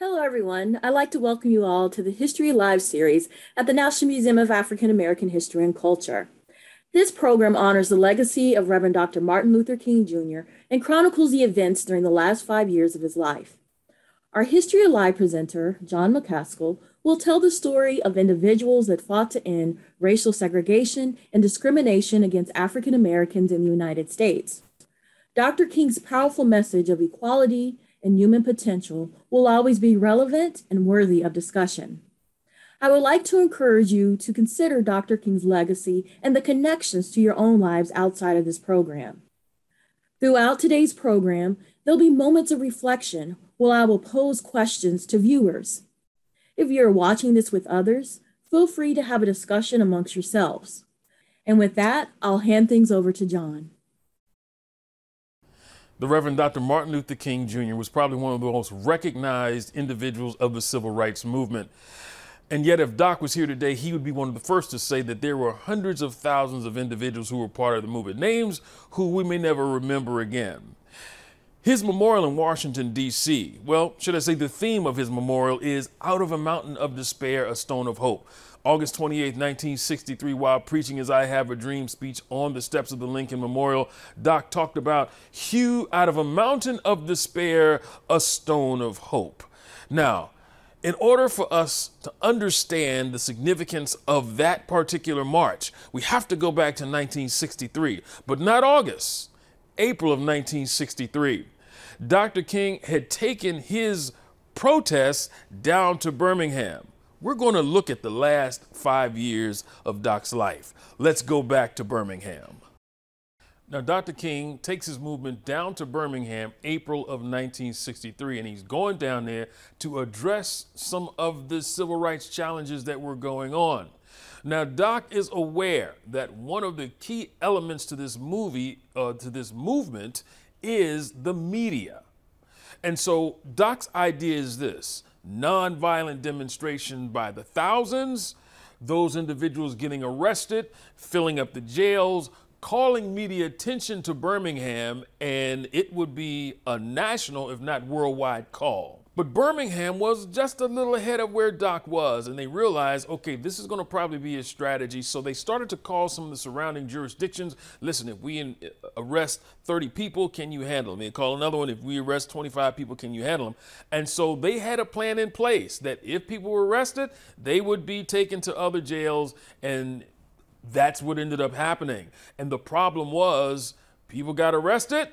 Hello, everyone. I'd like to welcome you all to the History Alive series at the National Museum of African American History and Culture. This program honors the legacy of Reverend Dr. Martin Luther King Jr. and chronicles the events during the last five years of his life. Our History Alive presenter, John McCaskill, will tell the story of individuals that fought to end racial segregation and discrimination against African Americans in the United States. Dr. King's powerful message of equality, and human potential will always be relevant and worthy of discussion. I would like to encourage you to consider Dr. King's legacy and the connections to your own lives outside of this program. Throughout today's program, there'll be moments of reflection where I will pose questions to viewers. If you're watching this with others, feel free to have a discussion amongst yourselves. And with that, I'll hand things over to John. The Reverend Dr. Martin Luther King Jr. was probably one of the most recognized individuals of the civil rights movement. And yet, if Doc was here today, he would be one of the first to say that there were hundreds of thousands of individuals who were part of the movement, names who we may never remember again. His memorial in Washington, D.C., well, should I say the theme of his memorial is Out of a Mountain of Despair, a Stone of Hope. August 28, 1963, while preaching his I Have a Dream speech on the steps of the Lincoln Memorial, Doc talked about hew out of a mountain of despair a stone of hope. Now, in order for us to understand the significance of that particular march, we have to go back to 1963, but not August, April of 1963. Dr. King had taken his protests down to Birmingham. We're going to look at the last five years of Doc's life. Let's go back to Birmingham. Now, Dr. King takes his movement down to Birmingham, April of 1963, and he's going down there to address some of the civil rights challenges that were going on. Now, Doc is aware that one of the key elements to this movie, uh, to this movement, is the media. And so Doc's idea is this nonviolent demonstration by the thousands, those individuals getting arrested, filling up the jails, calling media attention to Birmingham, and it would be a national, if not worldwide, call. But Birmingham was just a little ahead of where Doc was, and they realized, okay, this is going to probably be a strategy. So they started to call some of the surrounding jurisdictions. Listen, if we uh, arrest 30 people, can you handle them? They call another one, if we arrest 25 people, can you handle them? And so they had a plan in place that if people were arrested, they would be taken to other jails, and that's what ended up happening. And the problem was people got arrested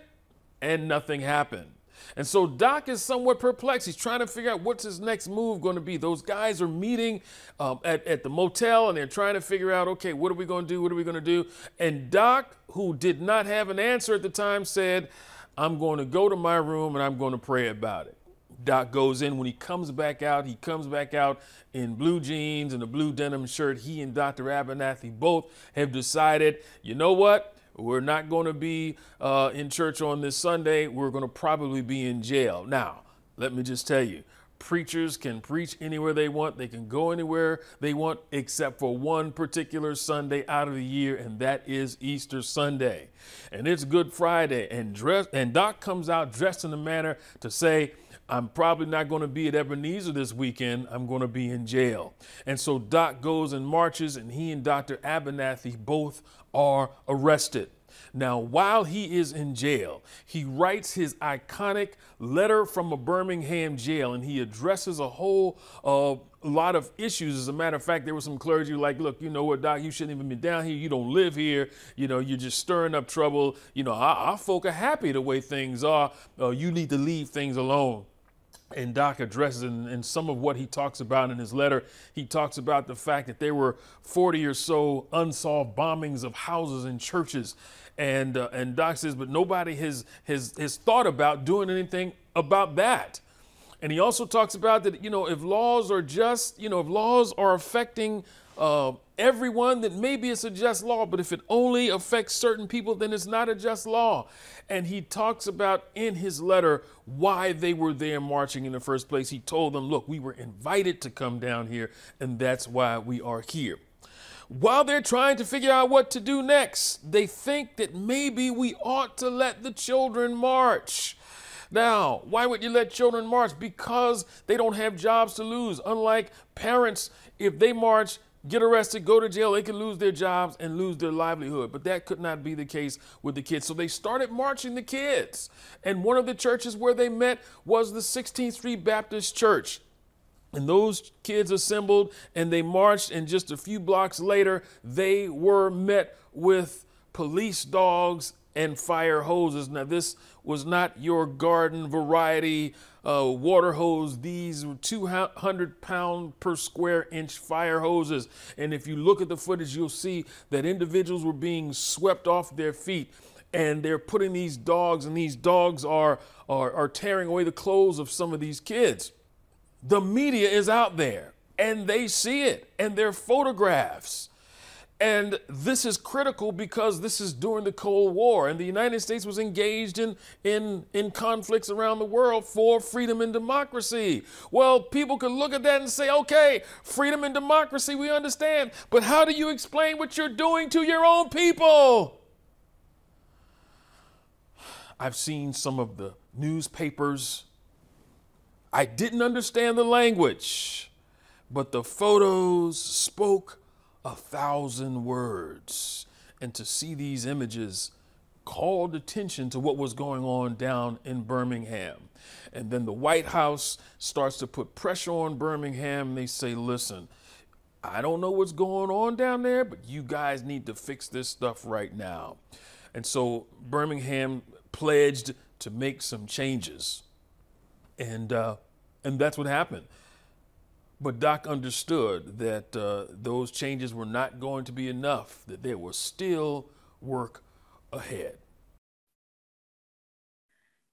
and nothing happened. And so Doc is somewhat perplexed. He's trying to figure out what's his next move going to be. Those guys are meeting um, at, at the motel and they're trying to figure out, okay, what are we going to do? What are we going to do? And Doc, who did not have an answer at the time, said, I'm going to go to my room and I'm going to pray about it. Doc goes in. When he comes back out, he comes back out in blue jeans and a blue denim shirt. He and Dr. Abernathy both have decided, you know what? We're not going to be uh, in church on this Sunday. We're going to probably be in jail. Now, let me just tell you, preachers can preach anywhere they want. They can go anywhere they want, except for one particular Sunday out of the year, and that is Easter Sunday. And it's Good Friday, and dress and Doc comes out dressed in a manner to say, I'm probably not going to be at Ebenezer this weekend. I'm going to be in jail. And so Doc goes and marches, and he and Dr. Abernathy both are arrested. Now, while he is in jail, he writes his iconic letter from a Birmingham jail and he addresses a whole uh, lot of issues. As a matter of fact, there was some clergy like, look, you know what, Doc, you shouldn't even be down here. You don't live here. You know, you're just stirring up trouble. You know, our, our folk are happy the way things are. Uh, you need to leave things alone and Doc addresses in, some of what he talks about in his letter. He talks about the fact that there were 40 or so unsolved bombings of houses and churches. And, uh, and Doc says, but nobody has, has, has thought about doing anything about that. And he also talks about that, you know, if laws are just, you know, if laws are affecting uh, everyone, then maybe it's a just law. But if it only affects certain people, then it's not a just law. And he talks about in his letter why they were there marching in the first place. He told them, look, we were invited to come down here, and that's why we are here. While they're trying to figure out what to do next, they think that maybe we ought to let the children march. Now, why would you let children march? Because they don't have jobs to lose. Unlike parents, if they march, get arrested, go to jail, they could lose their jobs and lose their livelihood. But that could not be the case with the kids. So they started marching the kids. And one of the churches where they met was the 16th Street Baptist Church. And those kids assembled and they marched, and just a few blocks later, they were met with police dogs and fire hoses. Now, this was not your garden variety uh, water hose. These 200 pound per square inch fire hoses. And if you look at the footage, you'll see that individuals were being swept off their feet and they're putting these dogs, and these dogs are, are, are tearing away the clothes of some of these kids. The media is out there and they see it, and their photographs. And this is critical because this is during the Cold War, and the United States was engaged in, in, in conflicts around the world for freedom and democracy. Well, people could look at that and say, okay, freedom and democracy, we understand, but how do you explain what you're doing to your own people? I've seen some of the newspapers. I didn't understand the language, but the photos spoke a thousand words. And to see these images called attention to what was going on down in Birmingham. And then the White House starts to put pressure on Birmingham. They say, listen, I don't know what's going on down there, but you guys need to fix this stuff right now. And so Birmingham pledged to make some changes. And, uh, and that's what happened. But Doc understood that uh, those changes were not going to be enough, that there was still work ahead.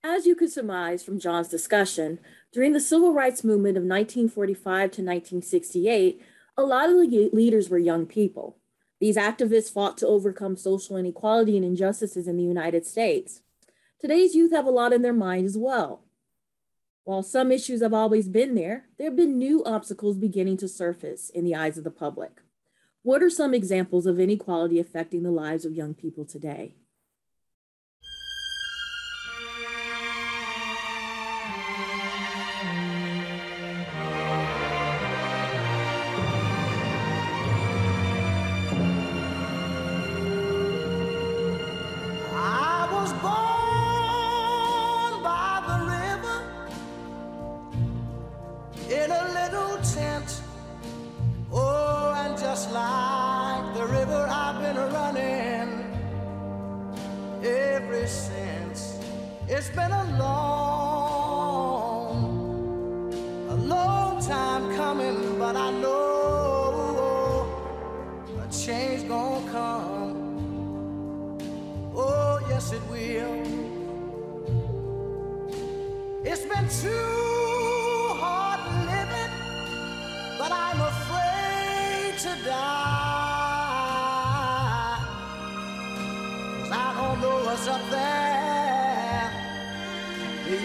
As you could surmise from John's discussion, during the civil rights movement of 1945 to 1968, a lot of the leaders were young people. These activists fought to overcome social inequality and injustices in the United States. Today's youth have a lot in their mind as well. While some issues have always been there, there have been new obstacles beginning to surface in the eyes of the public. What are some examples of inequality affecting the lives of young people today?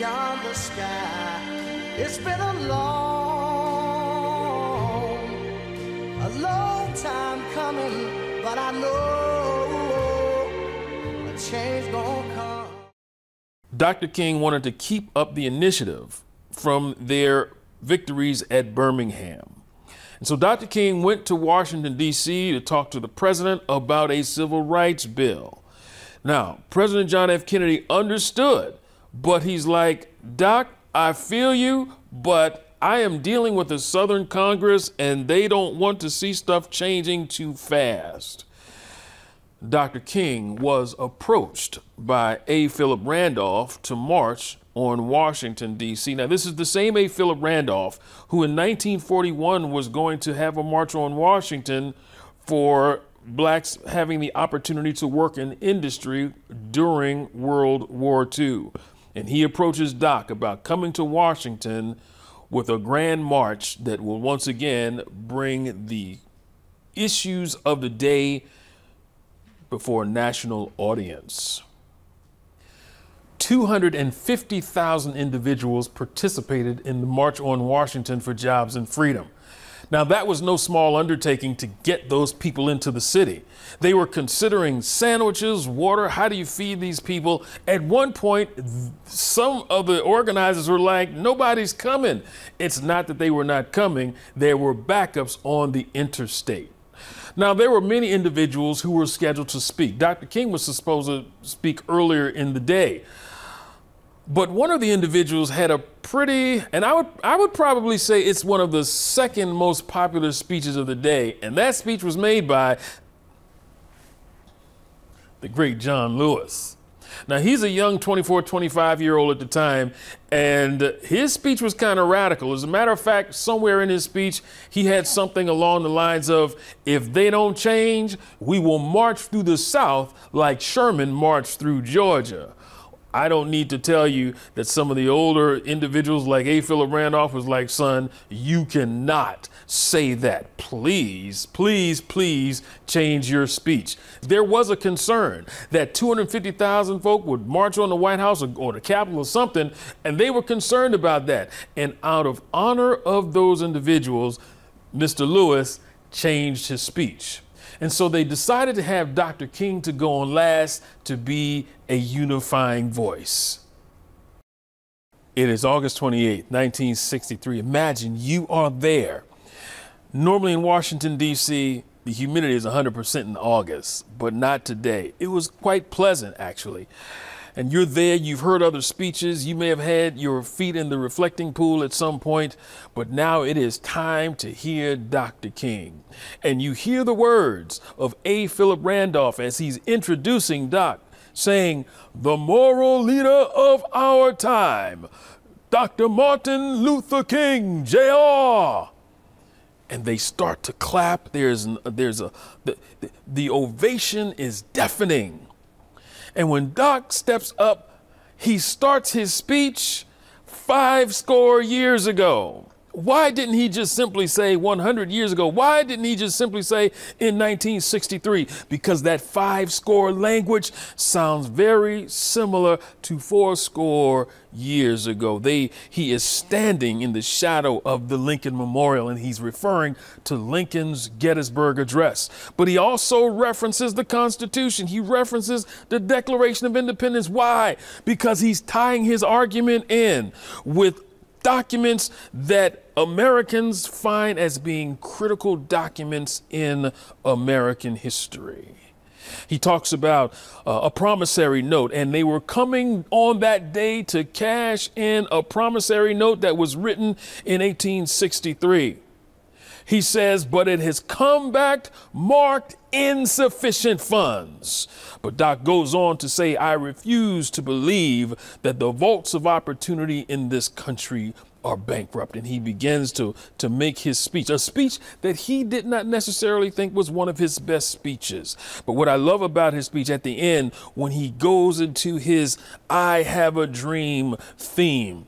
Beyond the sky. It's been a long, a long time coming, but I know a change gonna come. Dr. King wanted to keep up the initiative from their victories at Birmingham. And so Dr. King went to Washington, D.C. to talk to the president about a civil rights bill. Now, President John F. Kennedy understood but he's like, Doc, I feel you, but I am dealing with the Southern Congress and they don't want to see stuff changing too fast. Dr. King was approached by A. Philip Randolph to march on Washington, D.C. Now, this is the same A. Philip Randolph who in 1941 was going to have a march on Washington for blacks having the opportunity to work in industry during World War II and he approaches Doc about coming to Washington with a grand march that will once again bring the issues of the day before a national audience. 250,000 individuals participated in the March on Washington for Jobs and Freedom. Now, that was no small undertaking to get those people into the city. They were considering sandwiches, water. How do you feed these people? At one point, some of the organizers were like, nobody's coming. It's not that they were not coming, there were backups on the interstate. Now, there were many individuals who were scheduled to speak. Dr. King was supposed to speak earlier in the day. But one of the individuals had a pretty, and I would, I would probably say it's one of the second most popular speeches of the day. And that speech was made by the great John Lewis. Now, he's a young 24, 25 year old at the time, and his speech was kind of radical. As a matter of fact, somewhere in his speech, he had something along the lines of if they don't change, we will march through the South like Sherman marched through Georgia. I don't need to tell you that some of the older individuals like A. Philip Randolph was like, son, you cannot say that. Please, please, please change your speech. There was a concern that 250,000 folk would march on the White House or, or the Capitol or something, and they were concerned about that. And out of honor of those individuals, Mr. Lewis changed his speech. And so they decided to have Dr. King to go on last to be a unifying voice. It is August 28, 1963. Imagine you are there. Normally in Washington, D.C., the humidity is 100% in August, but not today. It was quite pleasant, actually and you're there, you've heard other speeches, you may have had your feet in the reflecting pool at some point, but now it is time to hear Dr. King. And you hear the words of A. Philip Randolph as he's introducing Doc, saying, The moral leader of our time, Dr. Martin Luther King, Jr. And they start to clap. There's, there's a, the, the ovation is deafening. And when Doc steps up, he starts his speech five score years ago. Why didn't he just simply say 100 years ago? Why didn't he just simply say in 1963? Because that five score language sounds very similar to four score years ago. They, he is standing in the shadow of the Lincoln Memorial and he's referring to Lincoln's Gettysburg Address. But he also references the Constitution. He references the Declaration of Independence. Why? Because he's tying his argument in with documents that Americans find as being critical documents in American history. He talks about uh, a promissory note, and they were coming on that day to cash in a promissory note that was written in 1863. He says, but it has come back marked insufficient funds. But Doc goes on to say, I refuse to believe that the vaults of opportunity in this country are bankrupt. And he begins to, to make his speech, a speech that he did not necessarily think was one of his best speeches. But what I love about his speech at the end, when he goes into his I have a dream theme,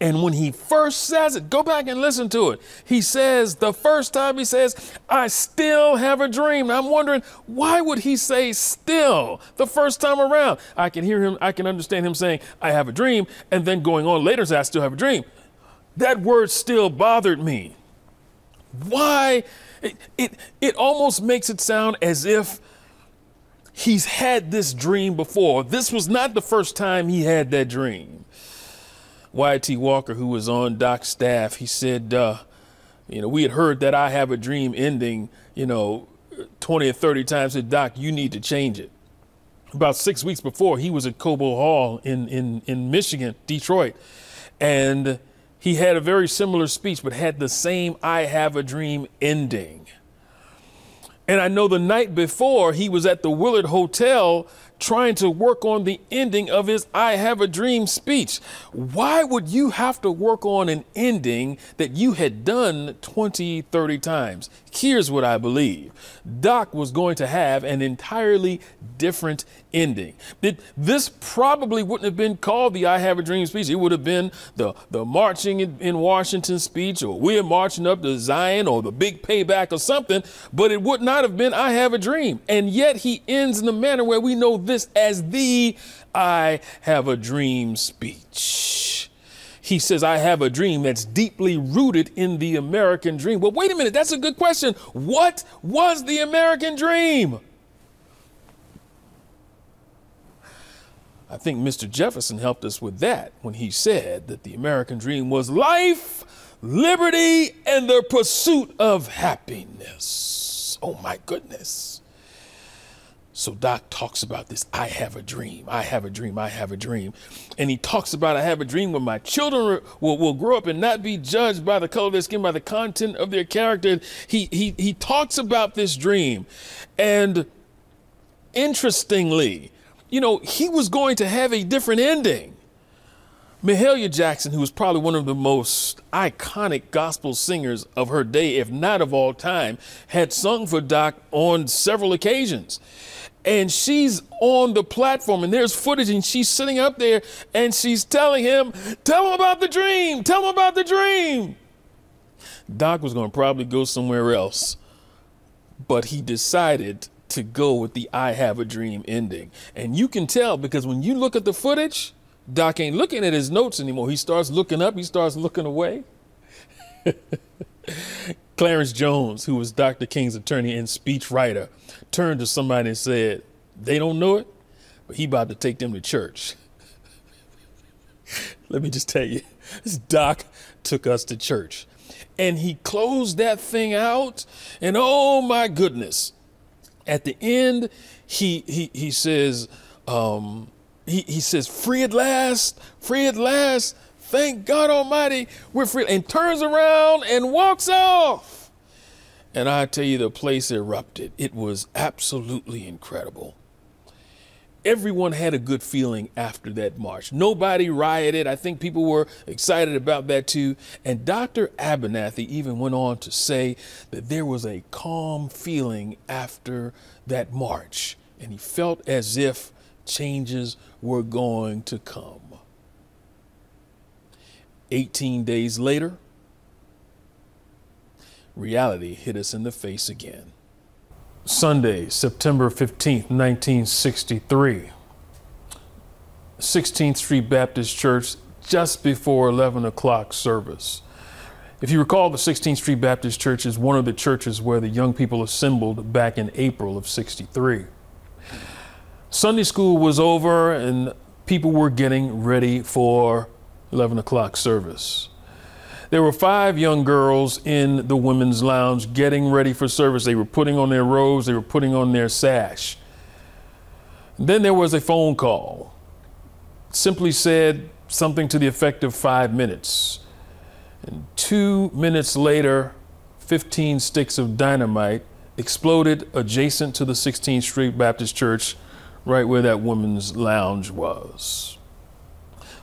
and when he first says it, go back and listen to it. He says, the first time he says, I still have a dream. I'm wondering, why would he say still the first time around? I can hear him, I can understand him saying, I have a dream, and then going on later say, I still have a dream. That word still bothered me. Why? It, it, it almost makes it sound as if he's had this dream before. This was not the first time he had that dream. Wyatt Walker, who was on Doc's staff, he said, uh, you know, we had heard that I have a dream ending, you know, 20 or 30 times. Said, Doc, you need to change it. About six weeks before, he was at Cobo Hall in, in, in Michigan, Detroit. And he had a very similar speech, but had the same I have a dream ending. And I know the night before, he was at the Willard Hotel trying to work on the ending of his I Have a Dream speech. Why would you have to work on an ending that you had done 20, 30 times? Here's what I believe Doc was going to have an entirely different ending. It, this probably wouldn't have been called the I Have a Dream speech. It would have been the, the marching in, in Washington speech, or we're marching up to Zion, or the big payback, or something, but it would not have been I Have a Dream. And yet he ends in a manner where we know this as the I Have a Dream speech. he says, I have a dream that's deeply rooted in the American dream. Well, wait a minute, that's a good question. What was the American dream? I think Mr. Jefferson helped us with that when he said that the American dream was life, liberty, and the pursuit of happiness. Oh my goodness. So Doc talks about this I have a dream, I have a dream, I have a dream. And he talks about I have a dream where my children will, will grow up and not be judged by the color of their skin, by the content of their character. He, he, he talks about this dream. And interestingly, you know, he was going to have a different ending. Mahalia Jackson, who was probably one of the most iconic gospel singers of her day, if not of all time, had sung for Doc on several occasions. And she's on the platform, and there's footage, and she's sitting up there and she's telling him, Tell him about the dream, tell him about the dream. Doc was going to probably go somewhere else, but he decided to go with the I have a dream ending. And you can tell because when you look at the footage, Doc ain't looking at his notes anymore. He starts looking up, he starts looking away. Clarence Jones, who was Dr. King's attorney and speechwriter, turned to somebody and said, They don't know it, but he about to take them to church. Let me just tell you, this doc took us to church. And he closed that thing out, and oh my goodness, at the end, he he he says, um, he, he says, free at last, free at last. Thank God Almighty, we're free. And turns around and walks off. And I tell you, the place erupted. It was absolutely incredible everyone had a good feeling after that march. Nobody rioted. I think people were excited about that too. And Dr. Abernathy even went on to say that there was a calm feeling after that march. And he felt as if changes were going to come. 18 days later, reality hit us in the face again. Sunday, September 15th, 1963. 16th Street Baptist Church, just before 11 o'clock service. If you recall, the 16th Street Baptist Church is one of the churches where the young people assembled back in April of 63. Sunday school was over and people were getting ready for 11 o'clock service. There were five young girls in the women's lounge getting ready for service. They were putting on their robes, they were putting on their sash. Then there was a phone call. Simply said something to the effect of five minutes. And two minutes later, 15 sticks of dynamite exploded adjacent to the 16th Street Baptist Church, right where that woman's lounge was.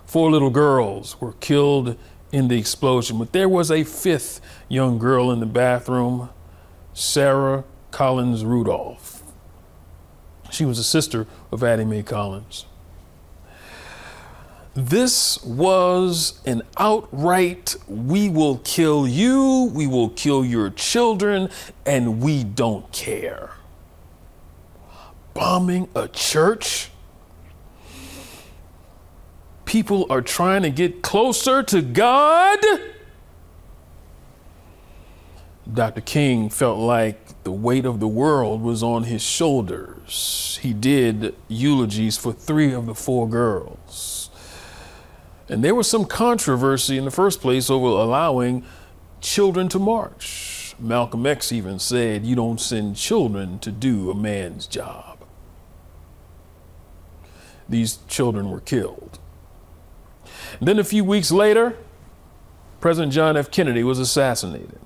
Four little girls were killed in the explosion. But there was a fifth young girl in the bathroom, Sarah Collins Rudolph. She was a sister of Addie Mae Collins. This was an outright, we will kill you, we will kill your children, and we don't care. Bombing a church? people are trying to get closer to God. Dr. King felt like the weight of the world was on his shoulders. He did eulogies for three of the four girls. And there was some controversy in the first place over allowing children to march. Malcolm X even said, You don't send children to do a man's job. These children were killed. Then a few weeks later, President John F. Kennedy was assassinated.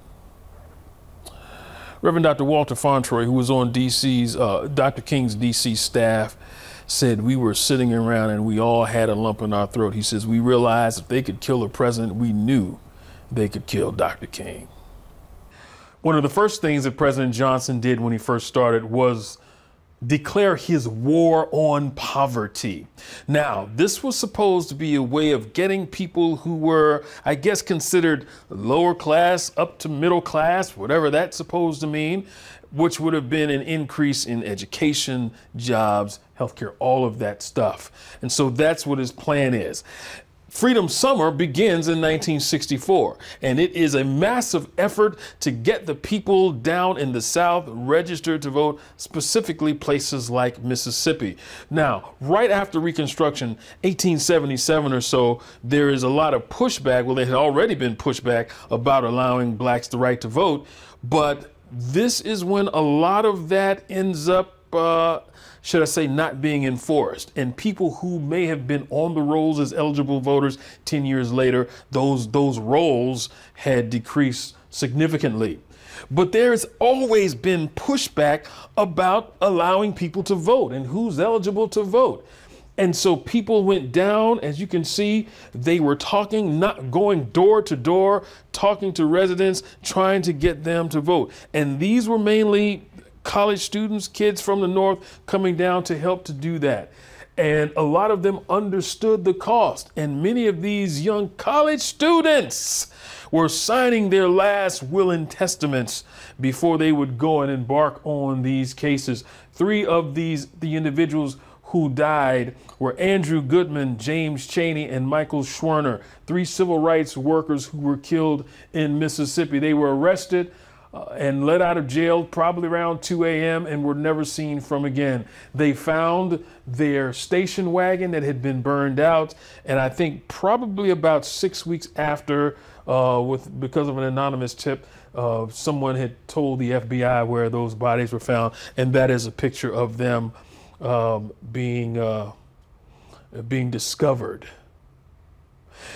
Reverend Dr. Walter Fauntroy, who was on DC's, uh, Dr. King's DC staff, said we were sitting around and we all had a lump in our throat. He says, We realized if they could kill the president, we knew they could kill Dr. King. One of the first things that President Johnson did when he first started was declare his war on poverty. Now, this was supposed to be a way of getting people who were, I guess, considered lower class up to middle class, whatever that's supposed to mean, which would have been an increase in education, jobs, healthcare, all of that stuff. And so that's what his plan is. Freedom Summer begins in 1964, and it is a massive effort to get the people down in the South registered to vote, specifically places like Mississippi. Now, right after Reconstruction, 1877 or so, there is a lot of pushback. Well, there had already been pushback about allowing blacks the right to vote, but this is when a lot of that ends up. Uh, should I say, not being enforced. And people who may have been on the rolls as eligible voters 10 years later, those, those rolls had decreased significantly. But there's always been pushback about allowing people to vote and who's eligible to vote. And so people went down, as you can see, they were talking, not going door to door, talking to residents, trying to get them to vote. And these were mainly college students, kids from the North coming down to help to do that. And a lot of them understood the cost. And many of these young college students were signing their last will and testaments before they would go and embark on these cases. Three of these, the individuals who died were Andrew Goodman, James Chaney, and Michael Schwerner, three civil rights workers who were killed in Mississippi. They were arrested uh, and let out of jail probably around 2 a.m. and were never seen from again. They found their station wagon that had been burned out, and I think probably about six weeks after, uh, with because of an anonymous tip, uh, someone had told the FBI where those bodies were found, and that is a picture of them um, being uh, being discovered.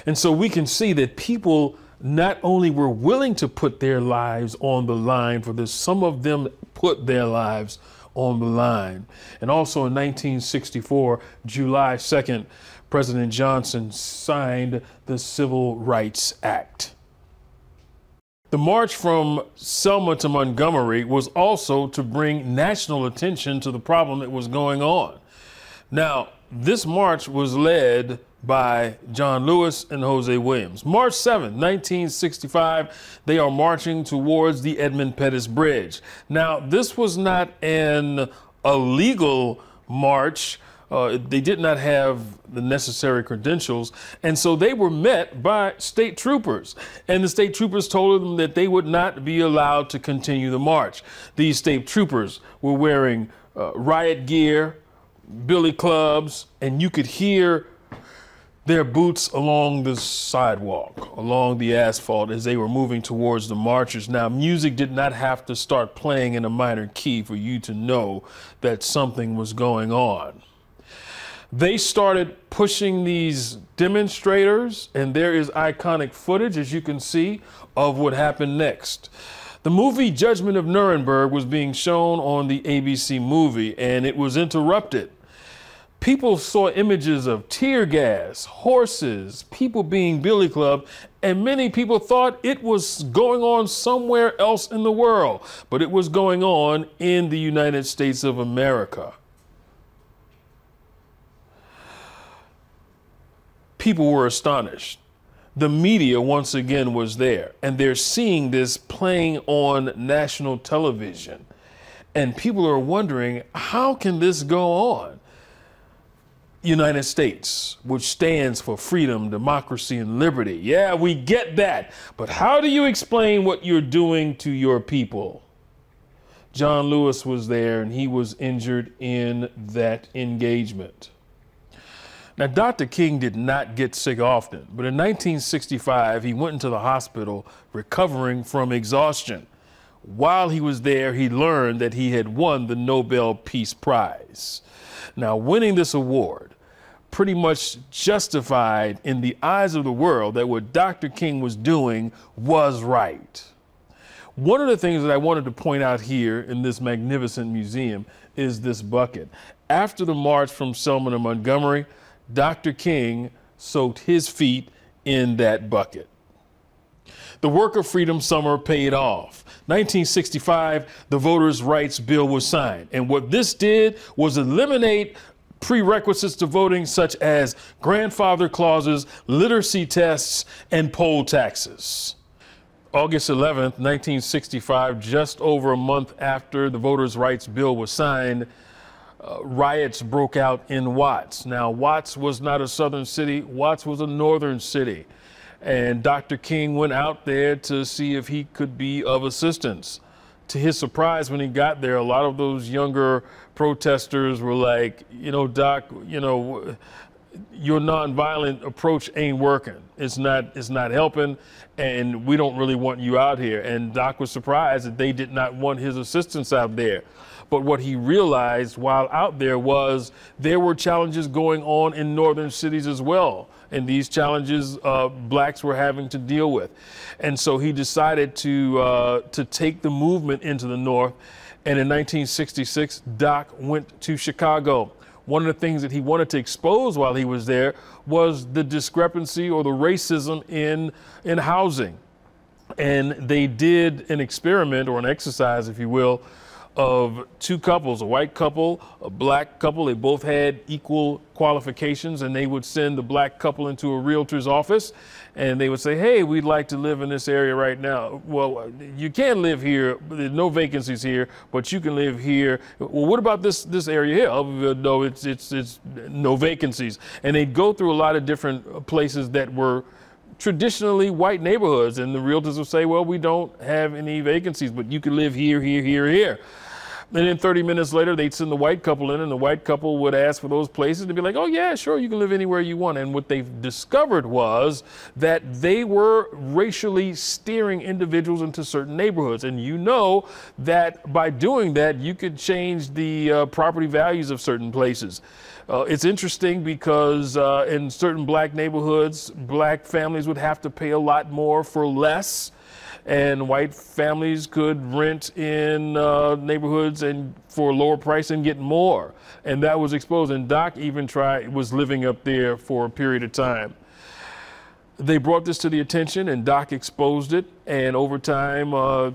And so we can see that people not only were willing to put their lives on the line for this, some of them put their lives on the line. And also in 1964, July 2nd, President Johnson signed the Civil Rights Act. The march from Selma to Montgomery was also to bring national attention to the problem that was going on. Now, this march was led by John Lewis and Hosea Williams. March 7, 1965, they are marching towards the Edmund Pettus Bridge. Now, this was not an illegal march. Uh, they did not have the necessary credentials. And so they were met by state troopers. And the state troopers told them that they would not be allowed to continue the march. These state troopers were wearing uh, riot gear, billy clubs, and you could hear their boots along the sidewalk, along the asphalt as they were moving towards the marchers. Now, music did not have to start playing in a minor key for you to know that something was going on. They started pushing these demonstrators, and there is iconic footage, as you can see, of what happened next. The movie Judgment of Nuremberg was being shown on the ABC movie, and it was interrupted people saw images of tear gas, horses, people being billy clubbed, and many people thought it was going on somewhere else in the world, but it was going on in the United States of America. People were astonished. The media once again was there, and they're seeing this playing on national television. And people are wondering, how can this go on? United States, which stands for freedom, democracy, and liberty. Yeah, we get that. But how do you explain what you're doing to your people? John Lewis was there and he was injured in that engagement. Now, Dr. King did not get sick often, but in 1965, he went into the hospital recovering from exhaustion. While he was there, he learned that he had won the Nobel Peace Prize. Now, winning this award pretty much justified in the eyes of the world that what Dr. King was doing was right. One of the things that I wanted to point out here in this magnificent museum is this bucket. After the march from Selma to Montgomery, Dr. King soaked his feet in that bucket. The work of freedom summer paid off. 1965, the Voters' Rights Bill was signed. And what this did was eliminate prerequisites to voting, such as grandfather clauses, literacy tests, and poll taxes. August 11th, 1965, just over a month after the Voters' Rights Bill was signed, uh, riots broke out in Watts. Now, Watts was not a southern city, Watts was a northern city. And Dr. King went out there to see if he could be of assistance. To his surprise, when he got there, a lot of those younger protesters were like, you know, Doc, you know, your nonviolent approach ain't working. It's not it's not helping and we don't really want you out here. And Doc was surprised that they did not want his assistance out there. But what he realized while out there was there were challenges going on in northern cities as well. And these challenges uh, blacks were having to deal with. And so he decided to, uh, to take the movement into the north. And in 1966, Doc went to Chicago. One of the things that he wanted to expose while he was there was the discrepancy or the racism in, in housing. And they did an experiment or an exercise, if you will, of two couples, a white couple, a black couple. They both had equal qualifications, and they would send the black couple into a realtor's office, and they would say, "Hey, we'd like to live in this area right now." Well, you can't live here. There's no vacancies here, but you can live here. Well, what about this this area here? No, it's it's it's no vacancies, and they'd go through a lot of different places that were traditionally white neighborhoods, and the realtors will say, "Well, we don't have any vacancies, but you can live here, here, here, here." And then 30 minutes later, they'd send the white couple in, and the white couple would ask for those places to be like, oh, yeah, sure, you can live anywhere you want. And what they've discovered was that they were racially steering individuals into certain neighborhoods. And you know that by doing that, you could change the uh, property values of certain places. Uh, it's interesting because uh, in certain black neighborhoods, black families would have to pay a lot more for less and white families could rent in uh, neighborhoods and for a lower price and get more. And that was exposed. And Doc even tried was living up there for a period of time. They brought this to the attention, and Doc exposed it. And over time, uh,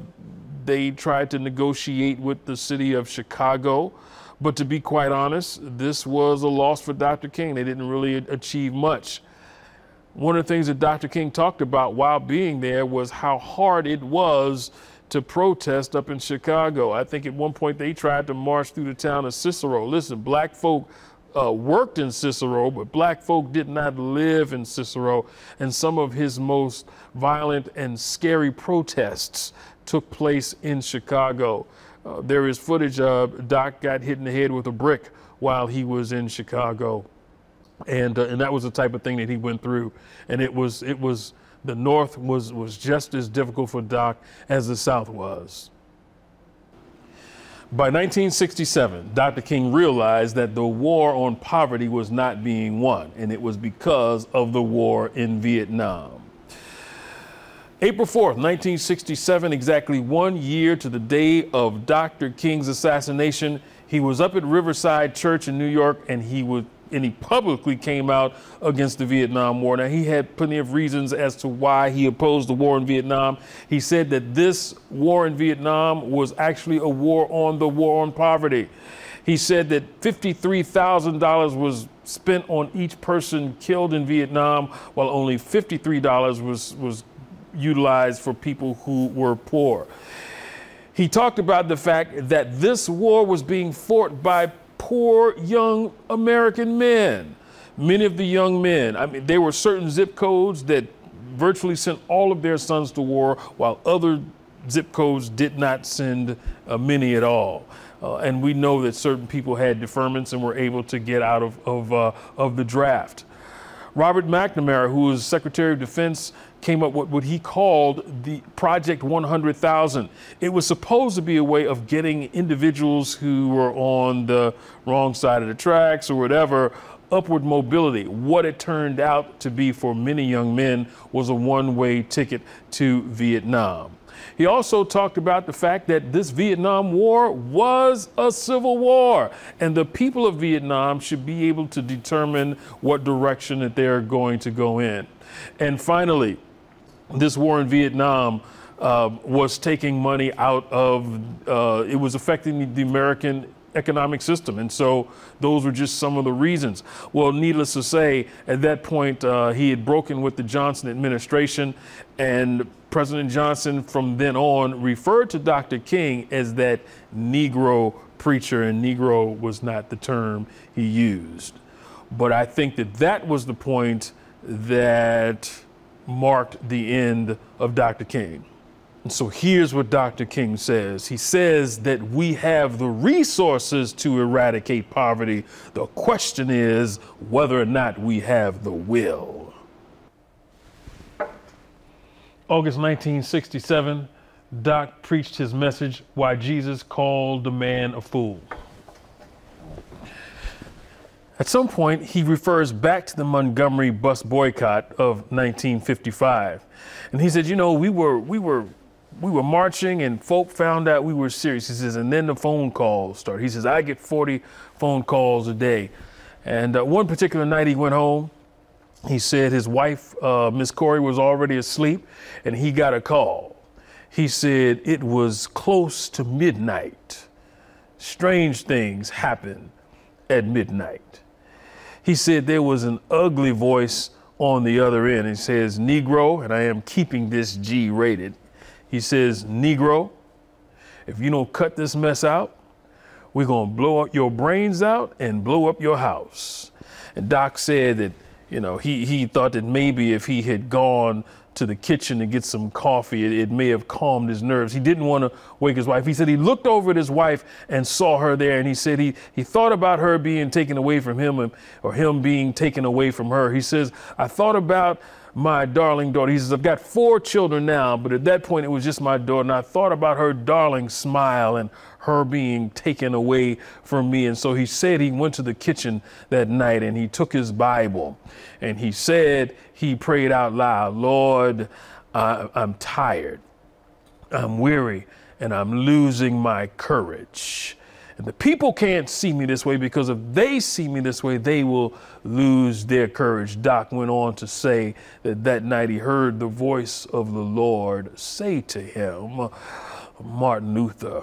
they tried to negotiate with the city of Chicago. But to be quite honest, this was a loss for Dr. King. They didn't really achieve much. One of the things that Dr. King talked about while being there was how hard it was to protest up in Chicago. I think at one point they tried to march through the town of Cicero. Listen, black folk uh, worked in Cicero, but black folk did not live in Cicero. And some of his most violent and scary protests took place in Chicago. Uh, there is footage of Doc got hit in the head with a brick while he was in Chicago and uh, and that was the type of thing that he went through and it was it was the north was was just as difficult for doc as the south was by 1967 dr king realized that the war on poverty was not being won and it was because of the war in vietnam April 4th, 1967, exactly one year to the day of Dr. King's assassination, he was up at Riverside Church in New York and he would and he publicly came out against the Vietnam War. Now, he had plenty of reasons as to why he opposed the war in Vietnam. He said that this war in Vietnam was actually a war on the war on poverty. He said that $53,000 was spent on each person killed in Vietnam, while only $53 was, was utilized for people who were poor. He talked about the fact that this war was being fought by poor young American men. Many of the young men, I mean, there were certain zip codes that virtually sent all of their sons to war, while other zip codes did not send uh, many at all. Uh, and we know that certain people had deferments and were able to get out of, of, uh, of the draft. Robert McNamara, who was Secretary of Defense, came up with what he called the Project 100,000. It was supposed to be a way of getting individuals who were on the wrong side of the tracks or whatever upward mobility. What it turned out to be for many young men was a one way ticket to Vietnam. He also talked about the fact that this Vietnam War was a civil war, and the people of Vietnam should be able to determine what direction that they're going to go in. And finally, this war in Vietnam uh, was taking money out of, uh, it was affecting the American economic system. And so those were just some of the reasons. Well, needless to say, at that point, uh, he had broken with the Johnson administration, and President Johnson from then on referred to Dr. King as that Negro preacher, and Negro was not the term he used. But I think that that was the point that marked the end of Dr. King. And so here's what Dr. King says. He says that we have the resources to eradicate poverty. The question is whether or not we have the will. August 1967, Doc preached his message, Why Jesus Called the Man a Fool. At some point, he refers back to the Montgomery bus boycott of 1955. And he said, you know, we were, we were, we were marching and folk found out we were serious. He says, and then the phone calls started. He says, I get 40 phone calls a day. And uh, one particular night he went home. He said his wife, uh, Miss Corey, was already asleep and he got a call. He said it was close to midnight. Strange things happen at midnight. He said there was an ugly voice on the other end. It says, Negro, and I am keeping this G rated. He says, Negro, if you don't cut this mess out, we're going to blow up your brains out and blow up your house. And Doc said that, you know, he, he thought that maybe if he had gone to the kitchen to get some coffee. It, it, may have calmed his nerves. He didn't want to wake his wife. He said he looked over at his wife and saw her there, and he said he, he thought about her being taken away from him or him being taken away from her. He says, I thought about my darling daughter. He says, I've got four children now, but at that point it was just my daughter. And I thought about her darling smile and her being taken away from me. And so he said he went to the kitchen that night and he took his Bible and he said, he prayed out loud, Lord, I, I'm tired, I'm weary, and I'm losing my courage. And the people can't see me this way because if they see me this way, they will lose their courage. Doc went on to say that that night he heard the voice of the Lord say to him, Martin Luther,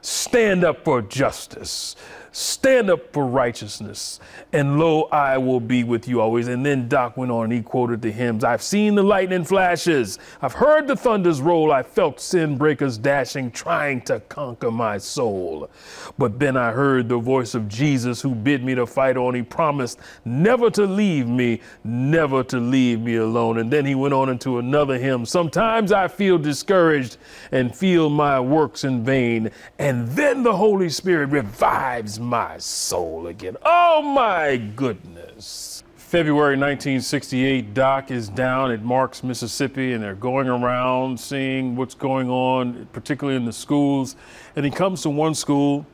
stand up for justice. Stand up for righteousness, and lo, I will be with you always. And then Doc went on and he quoted the hymns I've seen the lightning flashes, I've heard the thunders roll, I felt sin breakers dashing, trying to conquer my soul. But then I heard the voice of Jesus who bid me to fight on. He promised never to leave me, never to leave me alone. And then he went on into another hymn Sometimes I feel discouraged and feel my works in vain. And then the Holy Spirit revives my soul again. Oh my goodness. February 1968, Doc is down at Marks, Mississippi, and they're going around seeing what's going on, particularly in the schools. And he comes to one school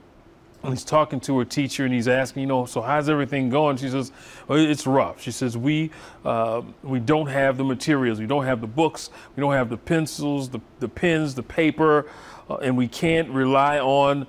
and he's talking to her teacher and he's asking, you know, so how's everything going? She says, well, it's rough. She says, we uh, we don't have the materials, we don't have the books, we don't have the pencils, the, the pens, the paper, uh, and we can't rely on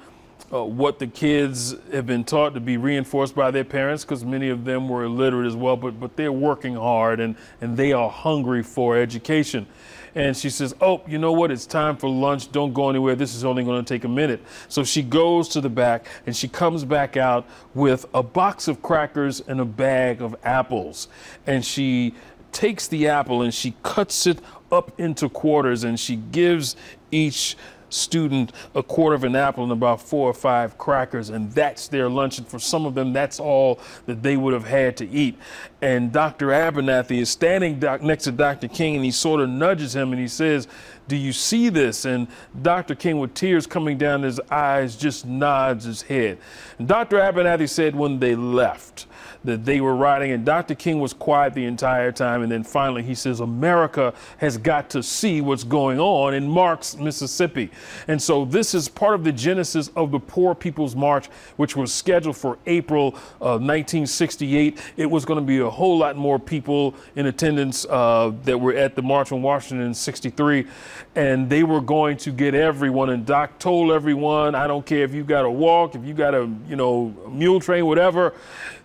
uh, what the kids have been taught to be reinforced by their parents because many of them were illiterate as well, but, but they're working hard and, and they are hungry for education. And she says, Oh, you know what? It's time for lunch. Don't go anywhere. This is only going to take a minute. So she goes to the back and she comes back out with a box of crackers and a bag of apples. And she takes the apple and she cuts it up into quarters and she gives each student a quarter of an apple and about four or five crackers, and that's their lunch. And for some of them, that's all that they would have had to eat. And Dr. Abernathy is standing next to Dr. King, and he sort of nudges him and he says, Do you see this? And Dr. King, with tears coming down his eyes, just nods his head. And Dr. Abernathy said when they left, that they were riding, and Dr. King was quiet the entire time. And then finally he says, America has got to see what's going on in Marks, Mississippi. And so this is part of the genesis of the Poor People's March, which was scheduled for April uh, 1968. It was going to be a whole lot more people in attendance uh, that were at the March on Washington in 63. And they were going to get everyone. And Doc told everyone, I don't care if you got to walk, if you got a, you know, mule train, whatever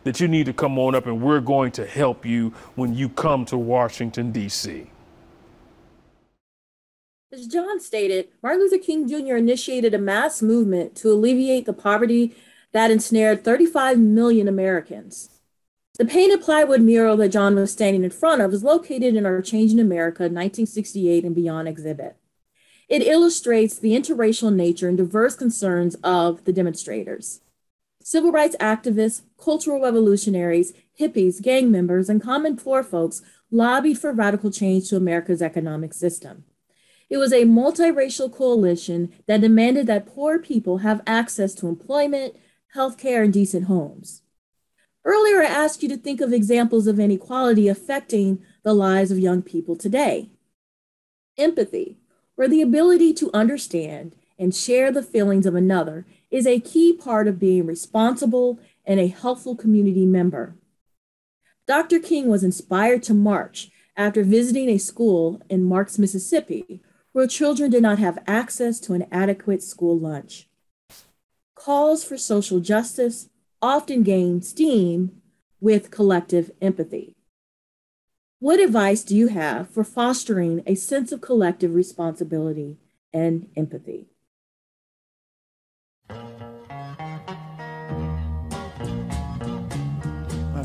that you need to come on up and we're going to help you when you come to Washington, D.C. As John stated, Martin Luther King Jr. initiated a mass movement to alleviate the poverty that ensnared 35 million Americans. The painted plywood mural that John was standing in front of is located in our Changing America 1968 and Beyond exhibit. It illustrates the interracial nature and diverse concerns of the demonstrators. Civil rights activists, cultural revolutionaries, hippies, gang members, and common poor folks lobbied for radical change to America's economic system. It was a multiracial coalition that demanded that poor people have access to employment, healthcare, and decent homes. Earlier, I asked you to think of examples of inequality affecting the lives of young people today. Empathy, or the ability to understand and share the feelings of another, is a key part of being responsible and a helpful community member. Dr. King was inspired to march after visiting a school in Marks, Mississippi, where children did not have access to an adequate school lunch. Calls for social justice often gain steam with collective empathy. What advice do you have for fostering a sense of collective responsibility and empathy?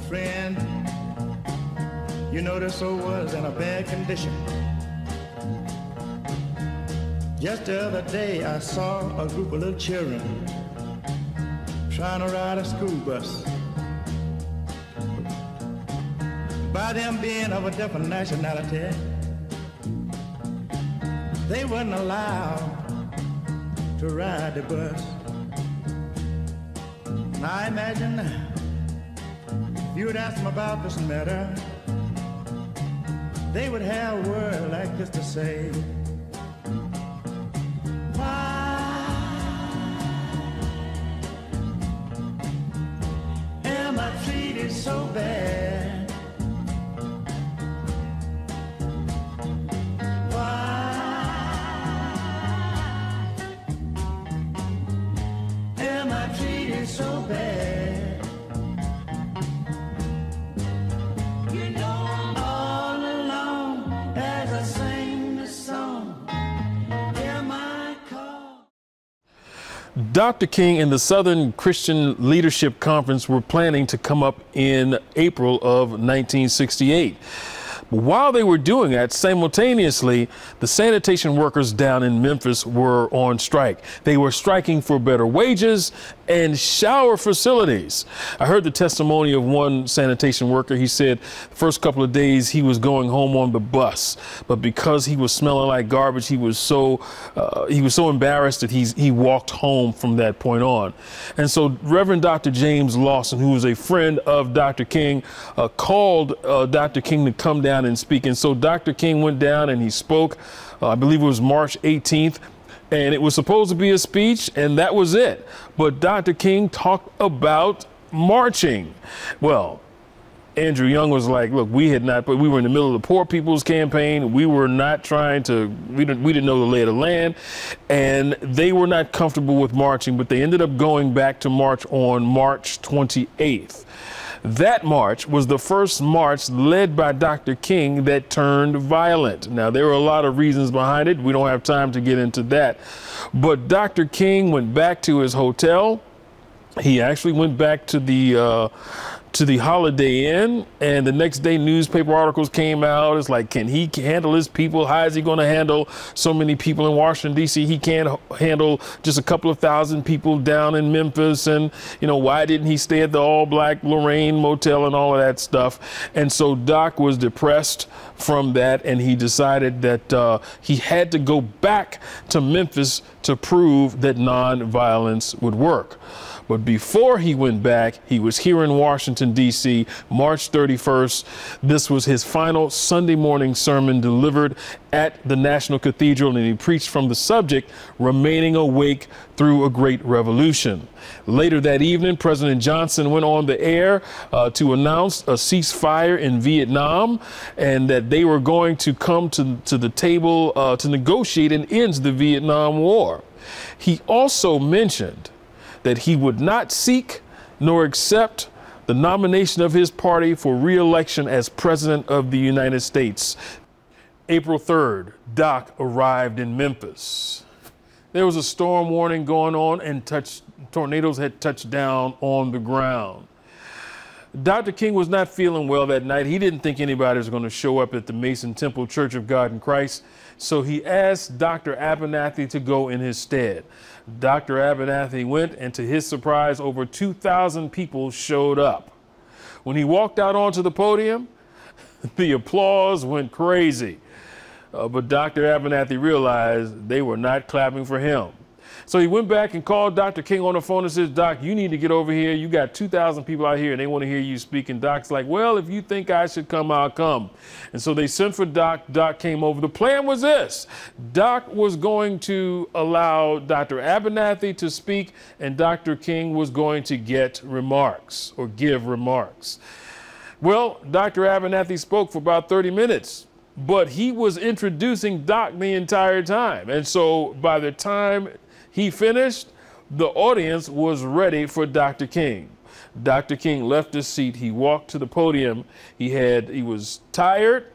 Friend, you know this soul was in a bad condition. Just the other day, I saw a group of little children trying to ride a school bus. By them being of a different nationality, they weren't allowed to ride the bus. Now I imagine you would ask them about this matter, they would have a word like this to say. Dr. King and the Southern Christian Leadership Conference were planning to come up in April of 1968. While they were doing that, simultaneously, the sanitation workers down in Memphis were on strike. They were striking for better wages and shower facilities. I heard the testimony of one sanitation worker. He said the first couple of days he was going home on the bus, but because he was smelling like garbage, he was so uh, he was so embarrassed that he's, he walked home from that point on. And so Reverend Dr. James Lawson, who was a friend of Dr. King, uh, called uh, Dr. King to come down and speak. And so Dr. King went down and he spoke. Uh, I believe it was March 18th and it was supposed to be a speech, and that was it. But Dr. King talked about marching. Well, Andrew Young was like, "Look, we had not, but we were in the middle of the poor people's campaign. We were not trying to. We didn't. We didn't know the lay of the land, and they were not comfortable with marching. But they ended up going back to march on March 28th." That march was the first march led by Dr. King that turned violent. Now, there were a lot of reasons behind it. We don't have time to get into that. But Dr. King went back to his hotel. He actually went back to the uh, to the Holiday Inn, and the next day newspaper articles came out. It's like, can he handle his people? How is he going to handle so many people in Washington D.C.? He can't handle just a couple of thousand people down in Memphis, and you know why didn't he stay at the all-black Lorraine Motel and all of that stuff? And so Doc was depressed from that, and he decided that uh, he had to go back to Memphis to prove that nonviolence would work. But before he went back, he was here in Washington, D.C., March 31st. This was his final Sunday morning sermon delivered at the National Cathedral, and he preached from the subject, Remaining Awake Through a Great Revolution. Later that evening, President Johnson went on the air uh, to announce a ceasefire in Vietnam and that they were going to come to, to the table uh, to negotiate and end the Vietnam War. He also mentioned that he would not seek nor accept the nomination of his party for reelection as President of the United States. April 3rd, Doc arrived in Memphis. There was a storm warning going on, and touch, tornadoes had touched down on the ground. Dr. King was not feeling well that night. He didn't think anybody was going to show up at the Mason Temple Church of God in Christ, so he asked Dr. Abernathy to go in his stead. Dr. Abernathy went, and to his surprise, over 2,000 people showed up. When he walked out onto the podium, the applause went crazy. Uh, but Dr. Abernathy realized they were not clapping for him. So he went back and called Dr. King on the phone and says, Doc, you need to get over here. You got 2,000 people out here and they want to hear you speak. And Doc's like, well, if you think I should come, I'll come. And so they sent for Doc. Doc came over. The plan was this Doc was going to allow Dr. Abernathy to speak, and Dr. King was going to get remarks or give remarks. Well, Dr. Abernathy spoke for about 30 minutes but he was introducing Doc the entire time. And so by the time he finished, the audience was ready for Dr. King. Dr. King left his seat. He walked to the podium. He had he was tired.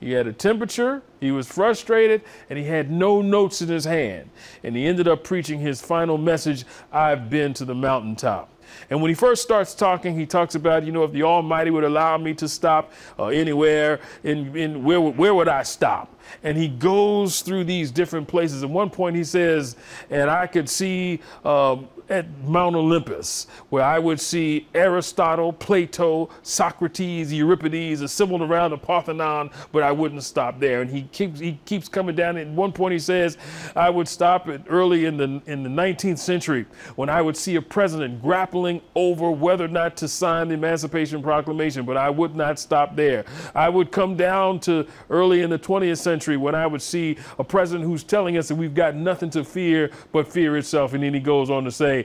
He had a temperature. He was frustrated, and he had no notes in his hand. And he ended up preaching his final message, "I've been to the mountaintop." And when he first starts talking, he talks about, you know, if the Almighty would allow me to stop uh, anywhere, in, in where, where would I stop? And he goes through these different places. At one point, he says, and I could see um, at Mount Olympus, where I would see Aristotle, Plato, Socrates, Euripides assembled around the Parthenon, but I wouldn't stop there. And he keeps he keeps coming down. At one point, he says, I would stop at early in the in the 19th century when I would see a president grappling over whether or not to sign the Emancipation Proclamation, but I would not stop there. I would come down to early in the 20th century when I would see a president who's telling us that we've got nothing to fear but fear itself, and then he goes on to say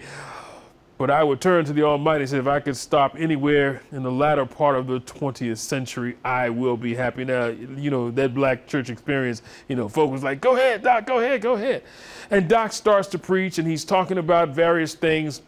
but I would turn to the Almighty and say, if I could stop anywhere in the latter part of the 20th century, I will be happy. Now, you know, that black church experience, you know, folk was like, go ahead, Doc, go ahead, go ahead. And Doc starts to preach and he's talking about various things.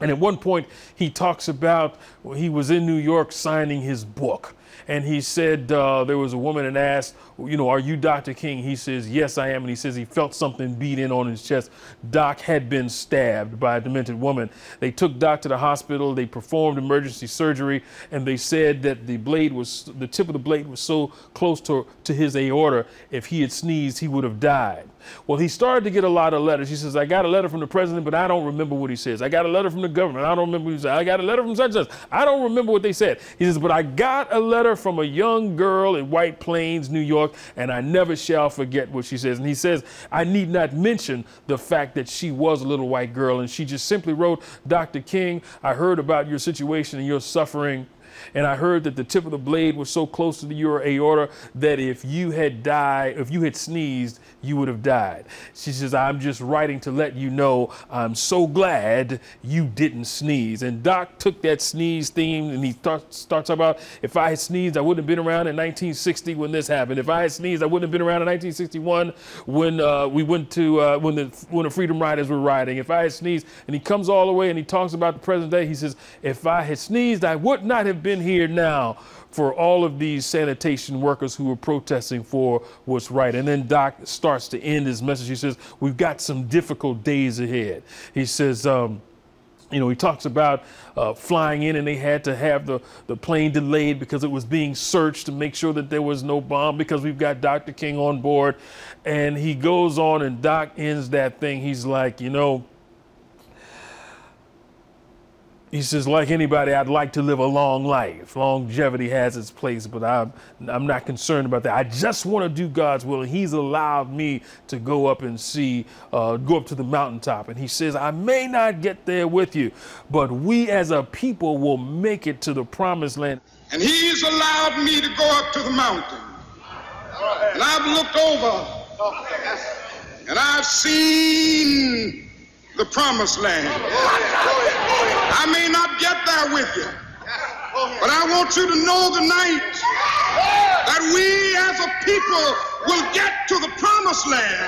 And at one point, he talks about well, he was in New York signing his book and he said uh, there was a woman and asked, you know, are you Dr. King? He says, yes, I am. And he says he felt something beat in on his chest. Doc had been stabbed by a demented woman. They took Doc to the hospital. They performed emergency surgery, and they said that the blade was, the tip of the blade was so close to, to his aorta, if he had sneezed, he would have died. Well, he started to get a lot of letters. He says, I got a letter from the president, but I don't remember what he says. I got a letter from the government. I don't remember what he. I got a letter from such and such. I don't remember what they said. He says, but I got a letter from a young girl in White Plains, New York, and I never shall forget what she says. And he says, I need not mention the fact that she was a little white girl, and she just simply wrote, Dr. King, I heard about your situation and your suffering. And I heard that the tip of the blade was so close to your aorta that if you had died, if you had sneezed, you would have died. She says, I'm just writing to let you know I'm so glad you didn't sneeze. And Doc took that sneeze theme and he th- starts about if I had sneezed, I wouldn't have been around in 1960 when this happened. If I had sneezed, I wouldn't have been around in 1961 when uh, we went to uh, when the when the Freedom Riders were riding. If I had sneezed, and he comes all the way and he talks about the present day. He says, if I had sneezed, I would not have been here now for all of these sanitation workers who were protesting for what's right. And then Doc starts to end his message. He says, We've got some difficult days ahead. He says, um, you know, he talks about uh, flying in and they had to have the, the plane delayed because it was being searched to make sure that there was no bomb because we've got Dr. King on board. And he goes on and Doc ends that thing. He's like, you know, he says, like anybody, I'd like to live a long life. Longevity has its place, but I'm, I'm not concerned about that. I just want to do God's will. And he's allowed me to go up and see, uh, go up to the mountaintop. And he says, I may not get there with you, but we as a people will make it to the promised land. And he's allowed me to go up to the mountain. And I've looked over and I've seen the promised land. I may not get there with you, but I want you to know tonight that we as a people will get to the promised land.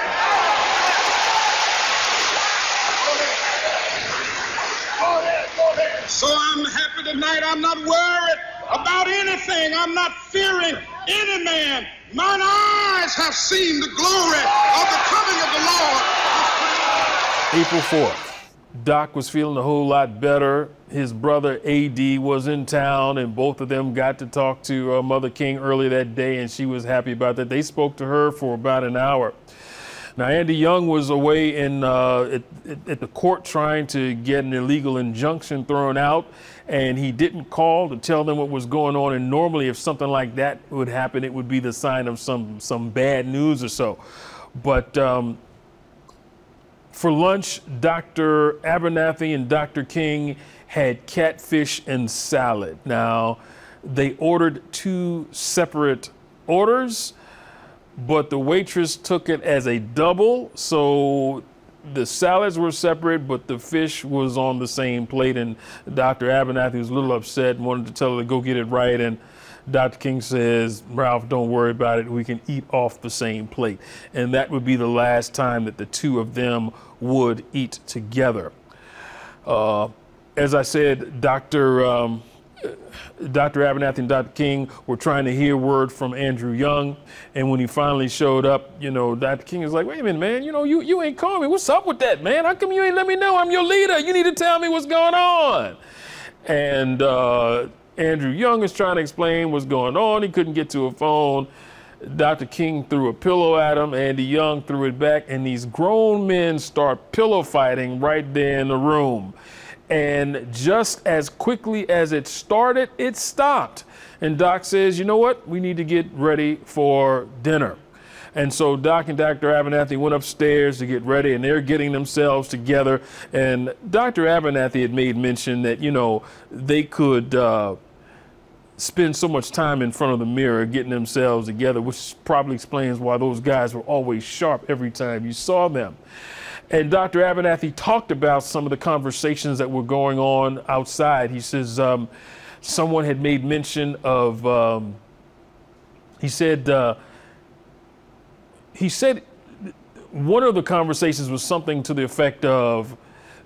So I'm happy tonight. I'm not worried about anything. I'm not fearing any man Mine eyes have seen the glory of the coming of the Lord. April 4th. Doc was feeling a whole lot better. His brother AD was in town, and both of them got to talk to uh, Mother King early that day, and she was happy about that. They spoke to her for about an hour. Now, Andy Young was away in uh, at, at, the court trying to get an illegal injunction thrown out, and he didn't call to tell them what was going on. And normally, if something like that would happen, it would be the sign of some some bad news or so. But um, for lunch, Dr. Abernathy and Dr. King had catfish and salad. Now, they ordered two separate orders but the waitress took it as a double. So the salads were separate, but the fish was on the same plate. And Dr. Abernathy was a little upset and wanted to tell her to go get it right. And Dr. King says, Ralph, don't worry about it. We can eat off the same plate. And that would be the last time that the two of them would eat together. Uh, as I said, Dr. Um, Dr. Abernathy and Dr. King were trying to hear word from Andrew Young. And when he finally showed up, you know, Dr. King is like, wait a minute, man, you know, you, you ain't called me. What's up with that, man? How come you ain't let me know I'm your leader? You need to tell me what's going on. And uh, Andrew Young is trying to explain what's going on. He couldn't get to a phone. Dr. King threw a pillow at him. Andy Young threw it back. And these grown men start pillow fighting right there in the room. And just as quickly as it started, it stopped. And Doc says, you know what? We need to get ready for dinner. And so Doc and Dr. Abernathy went upstairs to get ready, and they're getting themselves together. And Dr. Abernathy had made mention that, you know, they could uh, spend so much time in front of the mirror getting themselves together, which probably explains why those guys were always sharp every time you saw them. And Dr. Abernathy talked about some of the conversations that were going on outside. He says um, someone had made mention of, um, he said, uh, he said one of the conversations was something to the effect of,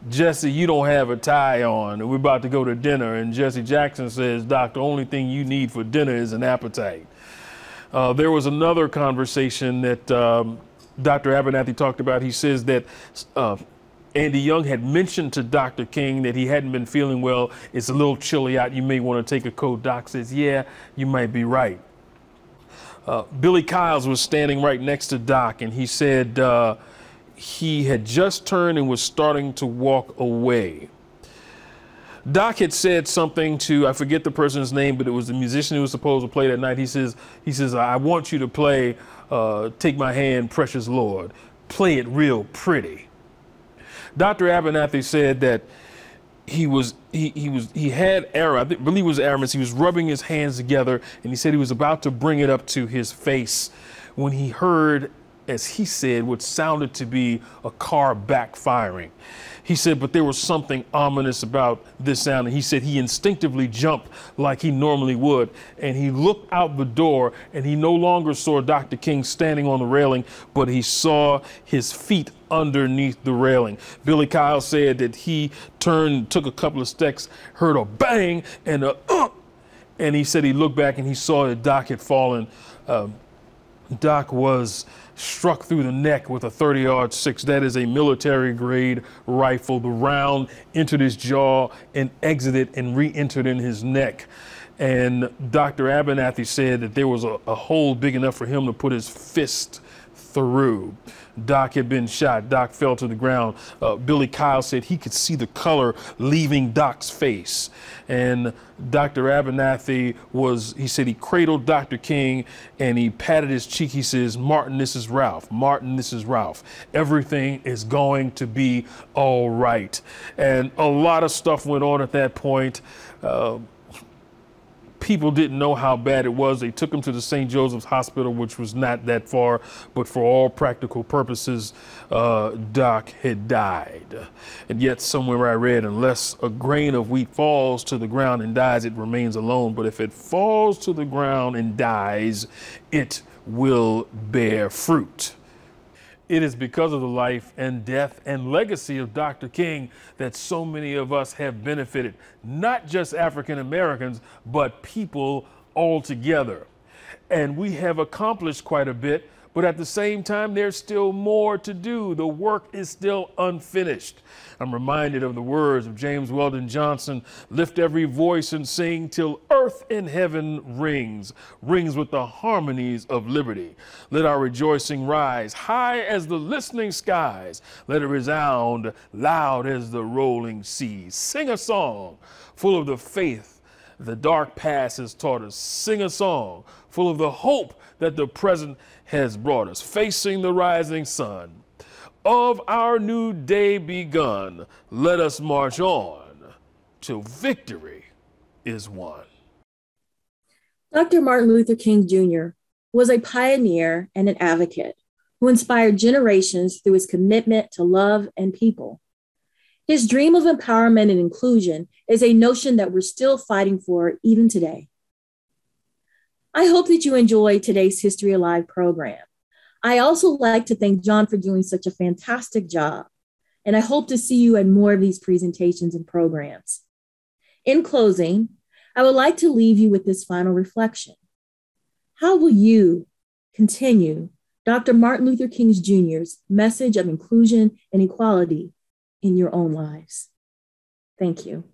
Jesse, you don't have a tie on, we're about to go to dinner. And Jesse Jackson says, Doc, the only thing you need for dinner is an appetite. Uh, there was another conversation that um, Dr. Abernathy talked about. He says that uh, Andy Young had mentioned to Dr. King that he hadn't been feeling well. It's a little chilly out. You may want to take a coat. Doc says, Yeah, you might be right. Uh, Billy Kyles was standing right next to Doc, and he said uh, he had just turned and was starting to walk away. Doc had said something to I forget the person's name, but it was the musician who was supposed to play that night. He says he says I want you to play uh, "Take My Hand, Precious Lord." Play it real pretty. Dr. Abernathy said that he was he, he was he had error. I believe it was Aramis. He was rubbing his hands together, and he said he was about to bring it up to his face when he heard, as he said, what sounded to be a car backfiring. He said, but there was something ominous about this sound. And he said he instinctively jumped like he normally would. And he looked out the door and he no longer saw Dr. King standing on the railing, but he saw his feet underneath the railing. Billy Kyles said that he turned, took a couple of steps, heard a bang and a uh, and he said he looked back and he saw that Doc had fallen. Um, Doc was struck through the neck with a 30 aught six. That is a military grade rifle. The round entered his jaw and exited and re entered in his neck. And Dr. Abernathy said that there was a, a hole big enough for him to put his fist through. Doc had been shot. Doc fell to the ground. Uh, Billy Kyles said he could see the color leaving Doc's face. And Dr. Abernathy was, he said he cradled Dr. King and he patted his cheek. He says, Martin, this is Ralph. Martin, this is Ralph. Everything is going to be all right. And a lot of stuff went on at that point. Uh, people didn't know how bad it was. They took him to the St. Joseph's Hospital, which was not that far, but for all practical purposes, uh, Doc had died. And yet, somewhere I read, unless a grain of wheat falls to the ground and dies, it remains alone. But if it falls to the ground and dies, it will bear fruit. It is because of the life and death and legacy of Dr. King that so many of us have benefited, not just African Americans, but people altogether. And we have accomplished quite a bit, but at the same time, there's still more to do. The work is still unfinished. I'm reminded of the words of James Weldon Johnson lift every voice and sing till earth and heaven rings, rings with the harmonies of liberty. Let our rejoicing rise high as the listening skies. Let it resound loud as the rolling seas. Sing a song full of the faith the dark past has taught us. Sing a song full of the hope that the present has brought us, facing the rising sun. Of our new day begun, let us march on till victory is won. Dr. Martin Luther King Jr. was a pioneer and an advocate who inspired generations through his commitment to love and people. His dream of empowerment and inclusion is a notion that we're still fighting for even today. I hope that you enjoyed today's History Alive program. I also like to thank John for doing such a fantastic job, and I hope to see you at more of these presentations and programs. In closing, I would like to leave you with this final reflection. How will you continue Dr. Martin Luther King Jr.'s message of inclusion and equality in your own lives. Thank you.